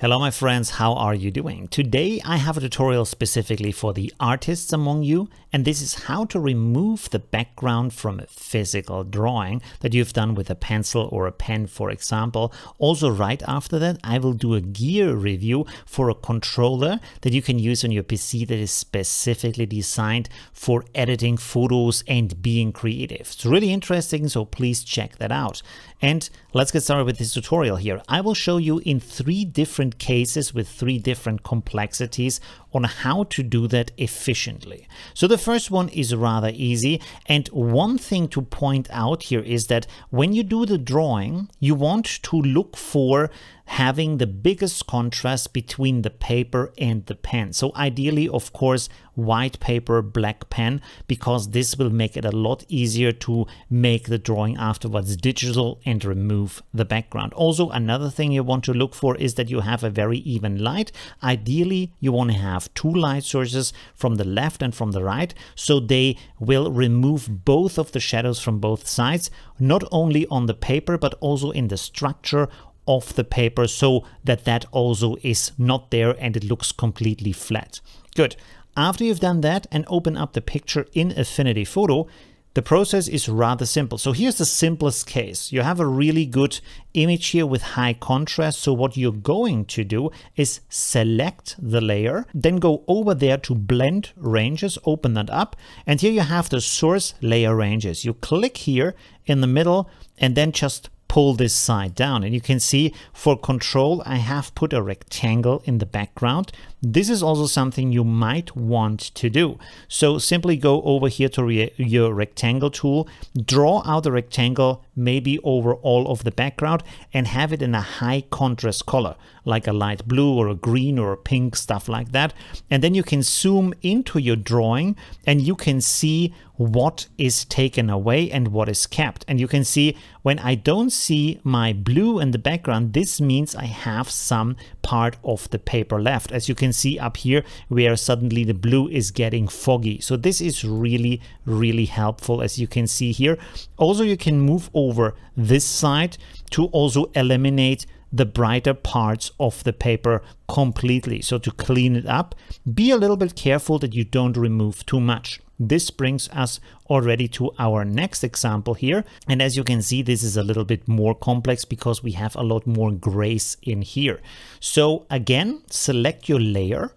Hello my friends, how are you doing? Today I have a tutorial specifically for the artists among you and this is how to remove the background from a physical drawing that you've done with a pencil or a pen for example. Also right after that I will do a gear review for a controller that you can use on your PC that is specifically designed for editing photos and being creative. It's really interesting so please check that out. And let's get started with this tutorial here. I will show you in three different cases with three different complexities on how to do that efficiently. So the first one is rather easy. And one thing to point out here is that when you do the drawing, you want to look for having the biggest contrast between the paper and the pen. So ideally, of course, white paper, black pen, because this will make it a lot easier to make the drawing afterwards digital and remove the background. Also, another thing you want to look for is that you have a very even light. Ideally, you want to have two light sources from the left and from the right, so they will remove both of the shadows from both sides, not only on the paper, but also in the structure of the paper so that that also is not there and it looks completely flat. Good. After you've done that and open up the picture in Affinity Photo, the process is rather simple. So here's the simplest case. You have a really good image here with high contrast. So what you're going to do is select the layer, then go over there to blend ranges, open that up. And here you have the source layer ranges. You click here in the middle and then just pull this side down. And you can see for control, I have put a rectangle in the background. This is also something you might want to do. So simply go over here to re your rectangle tool, draw out a rectangle maybe over all of the background and have it in a high contrast color, like a light blue or a green or a pink, stuff like that. And then you can zoom into your drawing and you can see what is taken away and what is kept. And you can see when I don't see my blue in the background, this means I have some part of the paper left. As you can see up here, where suddenly the blue is getting foggy. So this is really, really helpful as you can see here. Also, you can move over this side to also eliminate the brighter parts of the paper completely. So to clean it up, be a little bit careful that you don't remove too much. This brings us already to our next example here. And as you can see, this is a little bit more complex because we have a lot more grace in here. So again, select your layer,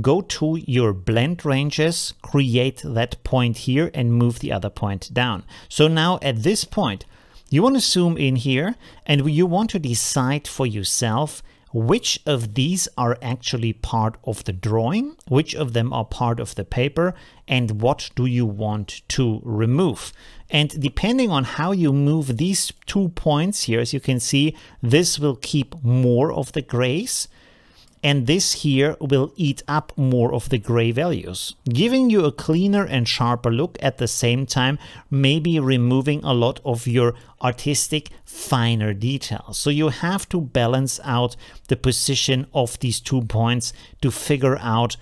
go to your blend ranges, create that point here and move the other point down. So now at this point, you want to zoom in here and you want to decide for yourself which of these are actually part of the drawing, which of them are part of the paper, and what do you want to remove. And depending on how you move these two points here, as you can see, this will keep more of the grays and this here will eat up more of the gray values, giving you a cleaner and sharper look at the same time, maybe removing a lot of your artistic finer details. So you have to balance out the position of these two points to figure out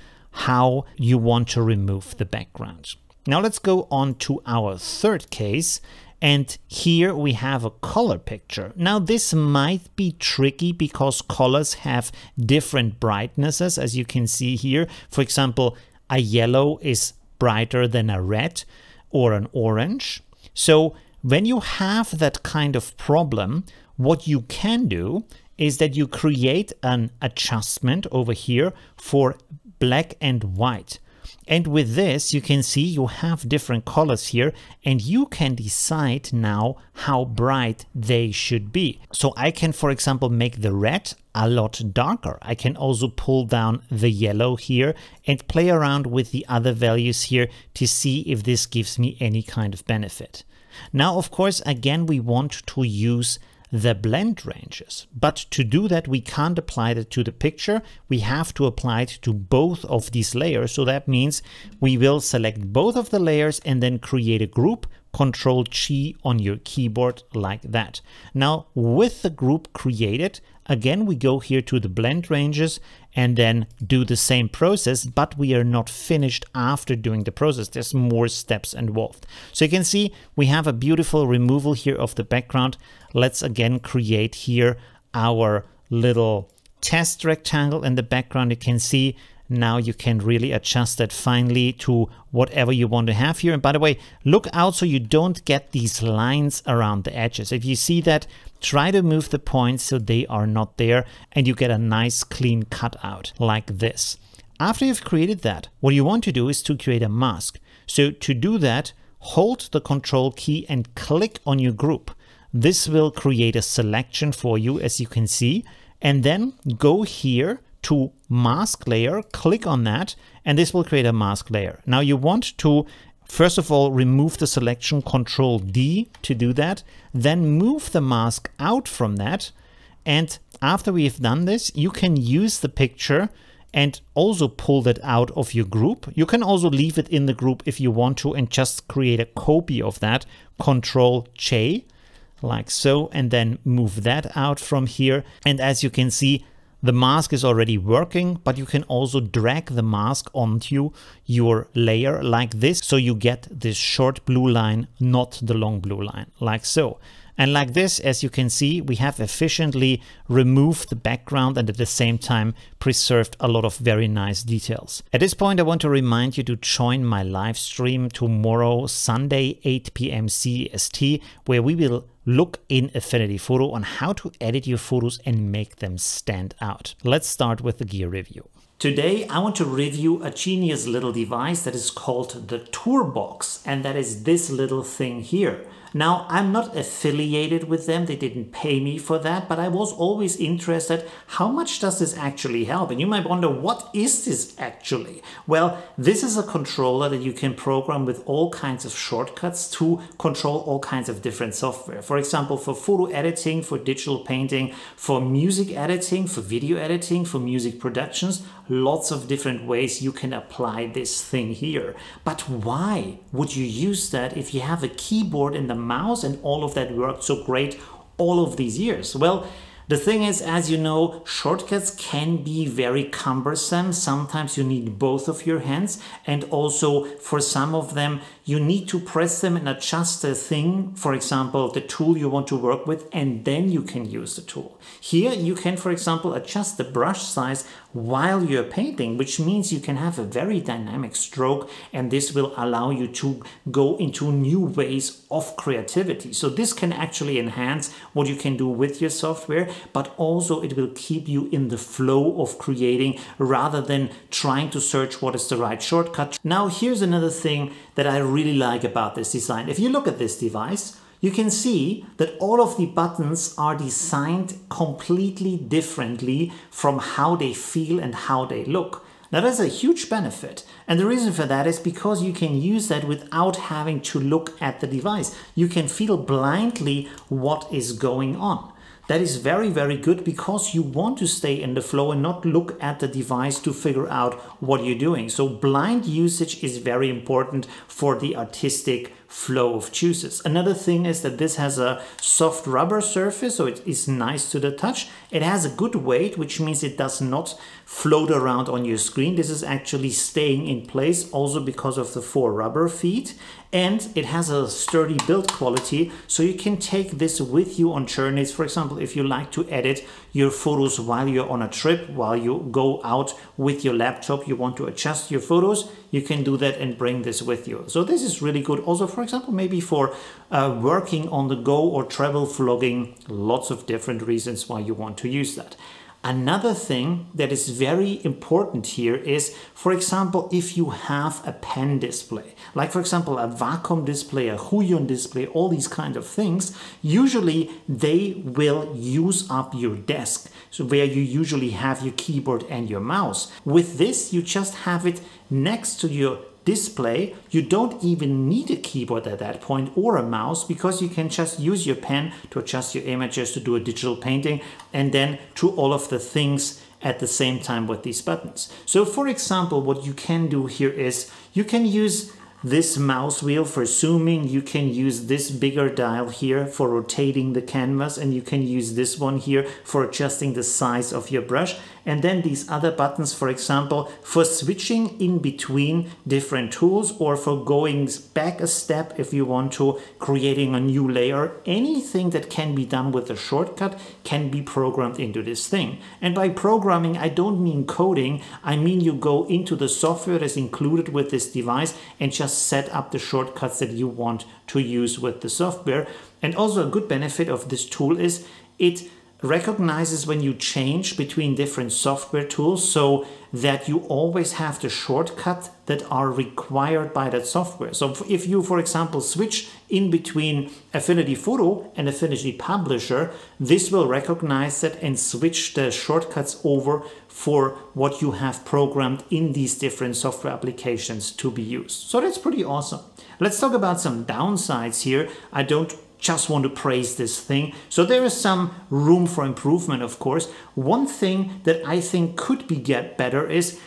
how you want to remove the background. Now let's go on to our third case and here we have a color picture. Now this might be tricky because colors have different brightnesses as you can see here. For example, a yellow is brighter than a red or an orange. So when you have that kind of problem, what you can do is that you create an adjustment over here for black and white. And with this, you can see you have different colors here and you can decide now how bright they should be. So I can, for example, make the red a lot darker. I can also pull down the yellow here and play around with the other values here to see if this gives me any kind of benefit. Now, of course, again, we want to use the blend ranges. But to do that, we can't apply that to the picture. We have to apply it to both of these layers. So that means we will select both of the layers and then create a group Control G on your keyboard like that. Now with the group created, again we go here to the blend ranges and then do the same process, but we are not finished after doing the process. There's more steps involved. So you can see we have a beautiful removal here of the background. Let's again create here our little test rectangle in the background, you can see now you can really adjust that finely to whatever you want to have here. And by the way, look out so you don't get these lines around the edges. If you see that, try to move the points so they are not there and you get a nice clean cutout like this. After you've created that, what you want to do is to create a mask. So to do that, hold the control key and click on your group. This will create a selection for you as you can see and then go here to mask layer, click on that, and this will create a mask layer. Now you want to, first of all, remove the selection, Control D to do that, then move the mask out from that. And after we've done this, you can use the picture and also pull that out of your group. You can also leave it in the group if you want to and just create a copy of that, Control J, like so, and then move that out from here. And as you can see, the mask is already working, but you can also drag the mask onto your layer like this. So you get this short blue line, not the long blue line, like so. And like this, as you can see, we have efficiently removed the background and at the same time preserved a lot of very nice details. At this point, I want to remind you to join my live stream tomorrow, Sunday, 8 p.m. CST, where we will look in Affinity Photo on how to edit your photos and make them stand out. Let's start with the gear review. Today I want to review a genius little device that is called the Tourbox and that is this little thing here. Now, I'm not affiliated with them. They didn't pay me for that, but I was always interested, how much does this actually help? And you might wonder, what is this actually? Well, this is a controller that you can program with all kinds of shortcuts to control all kinds of different software. For example, for photo editing, for digital painting, for music editing, for video editing, for music productions, lots of different ways you can apply this thing here. But why would you use that if you have a keyboard in the mouse and all of that worked so great all of these years? Well, the thing is, as you know, shortcuts can be very cumbersome. Sometimes you need both of your hands and also for some of them, you need to press them and adjust the thing, for example, the tool you want to work with, and then you can use the tool. Here you can, for example, adjust the brush size while you're painting, which means you can have a very dynamic stroke and this will allow you to go into new ways of creativity. So this can actually enhance what you can do with your software, but also it will keep you in the flow of creating rather than trying to search what is the right shortcut. Now here's another thing that I really like about this design. If you look at this device, you can see that all of the buttons are designed completely differently from how they feel and how they look. Now that's a huge benefit. And the reason for that is because you can use that without having to look at the device. You can feel blindly what is going on. That is very, very good because you want to stay in the flow and not look at the device to figure out what you're doing. So blind usage is very important for the artistic flow of juices. Another thing is that this has a soft rubber surface, so it is nice to the touch. It has a good weight, which means it does not float around on your screen. This is actually staying in place also because of the four rubber feet and it has a sturdy build quality so you can take this with you on journeys for example if you like to edit your photos while you're on a trip while you go out with your laptop you want to adjust your photos you can do that and bring this with you. So this is really good. Also for example maybe for uh, working on the go or travel vlogging lots of different reasons why you want to use that. Another thing that is very important here is, for example, if you have a pen display, like for example a Wacom display, a Huion display, all these kind of things, usually they will use up your desk, so where you usually have your keyboard and your mouse. With this, you just have it next to your display, you don't even need a keyboard at that point or a mouse because you can just use your pen to adjust your images, to do a digital painting, and then to all of the things at the same time with these buttons. So for example, what you can do here is you can use this mouse wheel for zooming. You can use this bigger dial here for rotating the canvas and you can use this one here for adjusting the size of your brush. And then these other buttons, for example, for switching in between different tools or for going back a step if you want to, creating a new layer. Anything that can be done with a shortcut can be programmed into this thing. And by programming, I don't mean coding, I mean you go into the software that's included with this device and just set up the shortcuts that you want to use with the software. And also a good benefit of this tool is it recognizes when you change between different software tools so that you always have the shortcut that are required by that software. So if you, for example, switch in between Affinity Photo and Affinity Publisher, this will recognize that and switch the shortcuts over for what you have programmed in these different software applications to be used. So that's pretty awesome. Let's talk about some downsides here. I don't just want to praise this thing. So there is some room for improvement, of course. One thing that I think could be get better is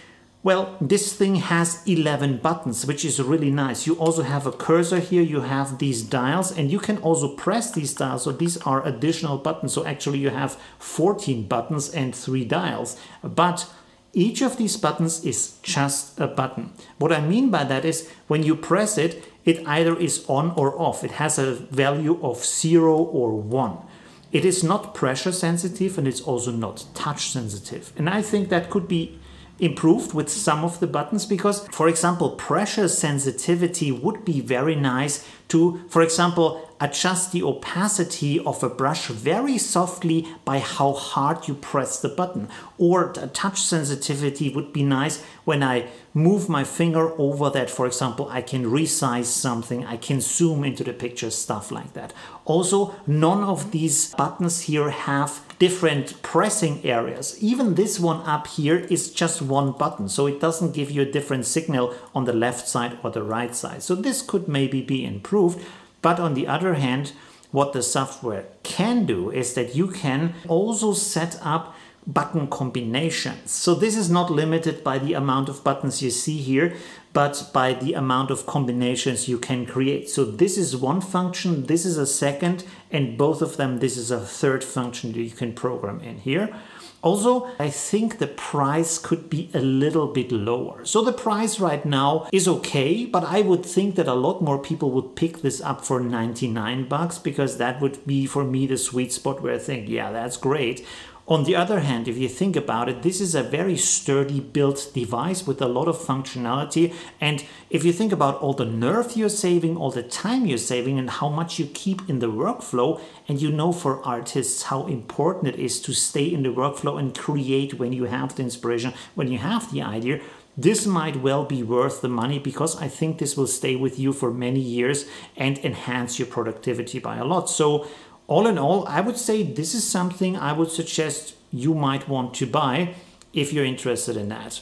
well, this thing has 11 buttons, which is really nice. You also have a cursor here, you have these dials, and you can also press these dials. So these are additional buttons. So actually you have 14 buttons and three dials. But each of these buttons is just a button. What I mean by that is when you press it, it either is on or off. It has a value of 0 or 1. It is not pressure sensitive and it's also not touch sensitive. And I think that could be improved with some of the buttons because, for example, pressure sensitivity would be very nice to, for example, adjust the opacity of a brush very softly by how hard you press the button. Or touch sensitivity would be nice when I move my finger over that, for example, I can resize something, I can zoom into the picture, stuff like that. Also, none of these buttons here have different pressing areas. Even this one up here is just one button, so it doesn't give you a different signal on the left side or the right side. So this could maybe be improved. But on the other hand, what the software can do is that you can also set up button combinations. So this is not limited by the amount of buttons you see here, but by the amount of combinations you can create. So this is one function, this is a second, and both of them, this is a third function that you can program in here. Also, I think the price could be a little bit lower. So the price right now is okay, but I would think that a lot more people would pick this up for 99 bucks because that would be for me the sweet spot where I think, yeah, that's great. On the other hand, if you think about it, this is a very sturdy built device with a lot of functionality. And if you think about all the nerve you're saving, all the time you're saving, and how much you keep in the workflow, and you know for artists how important it is to stay in the workflow and create when you have the inspiration, when you have the idea, this might well be worth the money because I think this will stay with you for many years and enhance your productivity by a lot. So all in all, I would say this is something I would suggest you might want to buy if you're interested in that.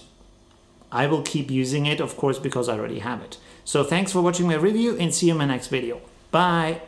I will keep using it, of course, because I already have it. So thanks for watching my review and see you in my next video. Bye!